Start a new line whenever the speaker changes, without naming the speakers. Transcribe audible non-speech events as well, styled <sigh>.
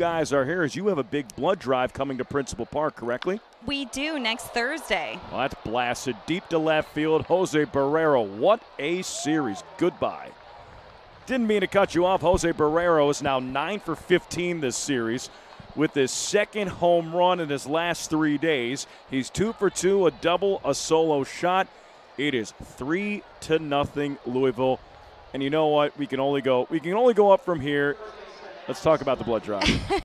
guys are here is you have a big blood drive coming to Principal Park, correctly?
We do next Thursday.
Well, that's blasted deep to left field. Jose Barrero, what a series. Goodbye. Didn't mean to cut you off. Jose Barrero is now 9 for 15 this series with his second home run in his last three days. He's 2 for 2, a double, a solo shot. It is 3 to nothing Louisville. And you know what? We can only go we can only go up from here. Let's talk about the blood drive. <laughs>